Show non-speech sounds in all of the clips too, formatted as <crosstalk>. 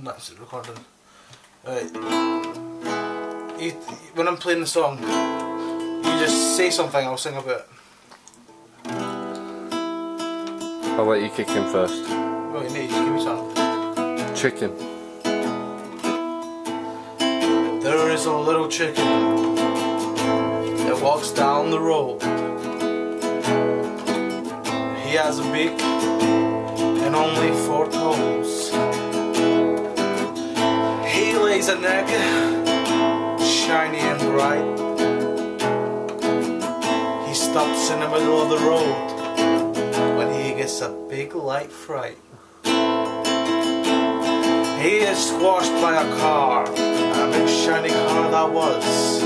and that's it recorded. Right. You, when I'm playing the song, you just say something, I'll sing about it. I'll let you kick in first. Well, you need, just give me something. Chicken. There is a little chicken that walks down the road. He has a beak and only four toes. Shiny and bright. He stops in the middle of the road when he gets a big light fright. He is squashed by a car, a big shiny car that was.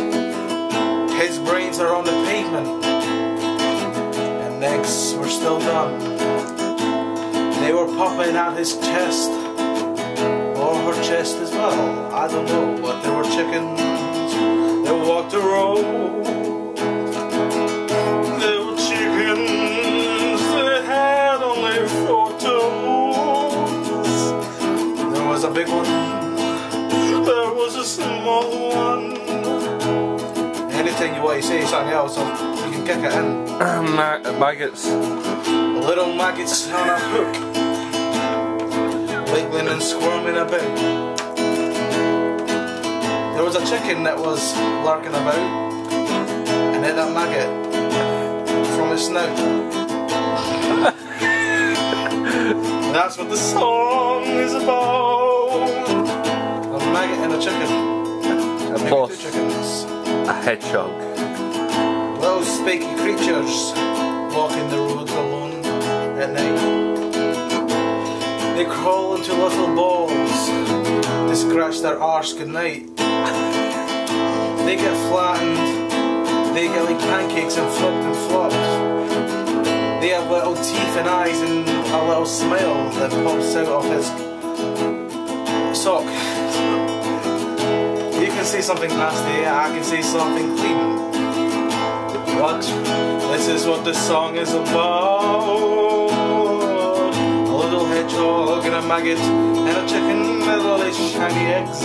His brains are on the pavement, and eggs were still done. They were popping out his chest, was a big one, there was a small one. Anything you want to say, something else, you can kick it in. Um, ma maggots. Little maggots on a hook, wiggling and squirming about. There was a chicken that was lurking about, and hit that maggot from its snout. <laughs> That's what the song is about. A maggot and a chicken. Boss. two chickens. A hedgehog. Little spiky creatures walking the roads alone at night. They crawl into little balls They scratch their arse goodnight. They get flattened, they get like pancakes and flipped and flopped. They have little teeth and eyes and a little smile that pops out of his sock. You can say something nasty, I can say something clean. But this is what this song is about. A little hedgehog and a maggot and a chicken with all its shiny eggs.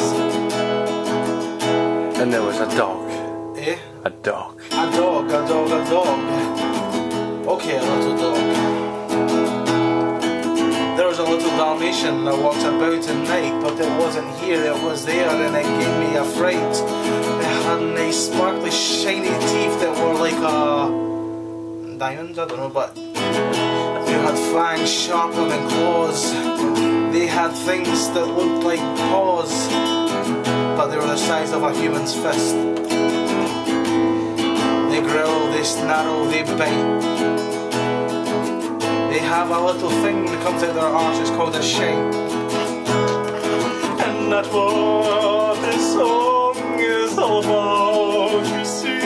And there was a dog. Eh? A dog. A dog, a dog, a dog. Okay, a little dog. There was a little Dalmatian that walked about at night, but it wasn't here, it was there, and it gave me a fright. It had nice, sparkly, shiny teeth that were like uh, diamonds, I don't know, but they had fangs sharper than claws. They had things that looked like paws, but they were the size of a human's fist. Grill, they snarl, they bite. They have a little thing that comes out their arse, it's called a shank. And that's what this song is all about, you see.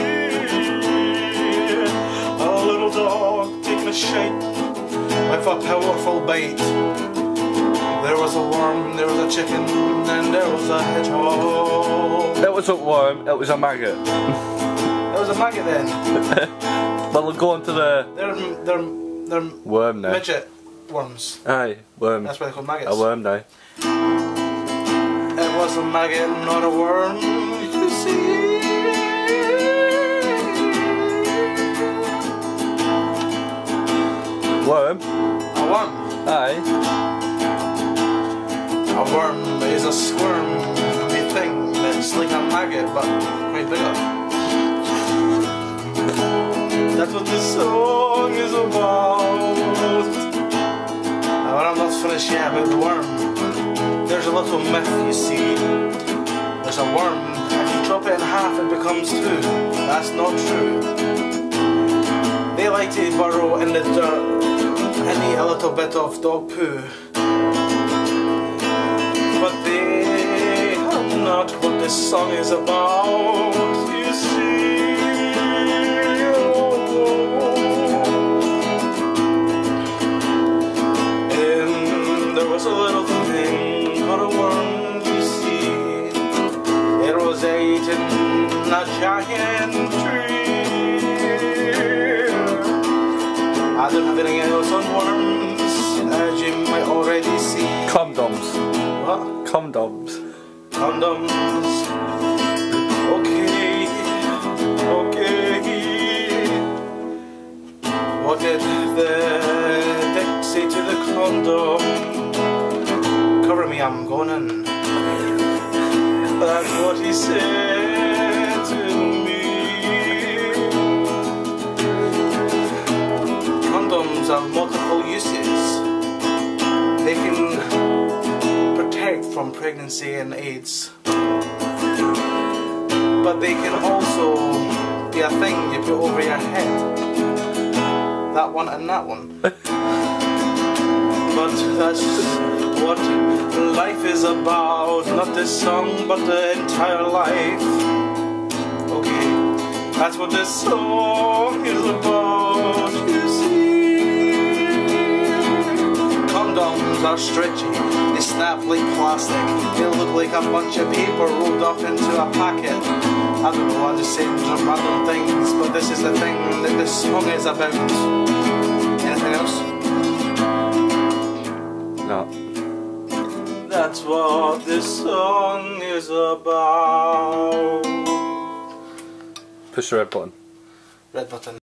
A little dog taking a shake with a powerful bite. There was a worm, there was a chicken, and there was a hedgehog. It was a worm, it was a maggot. <laughs> Was a maggot then. <laughs> Well, we'll go on to the They're, they're they're worm now. midget worms. Aye, worm. That's why they're called maggots. A worm now. It was a maggot, not a worm. You see. Worm? A worm. Aye. A worm is a squirmy thing that's like a maggot but quite bigger. That's what this song is about. Now, I'm not finished yet about the worm. There's a little myth, you see. There's a worm, if you chop it in half, it becomes two. That's not true. They like to burrow in the dirt and eat a little bit of dog poo. But they are not what this song is about, Eating a giant tree. I don't have anything else on worms, as you might already see. Condoms. What? Condoms. Condoms. Okay. Okay. What did the dick say to the condom? Cover me, I'm going in. That's what he said to me. Condoms have multiple uses. They can protect from pregnancy and AIDS. But they can also be a thing you put over your head. That one and that one. <laughs> but that's what life is about. Not this song, but the entire life. Okay, that's what this song is about. You see, condoms are stretchy. They snap like plastic. They look like a bunch of paper rolled up into a packet. I don't know, I'm just saying random things, but this is the thing that this song is about. Anything else? That's what this song is about. Push the red button. Red button.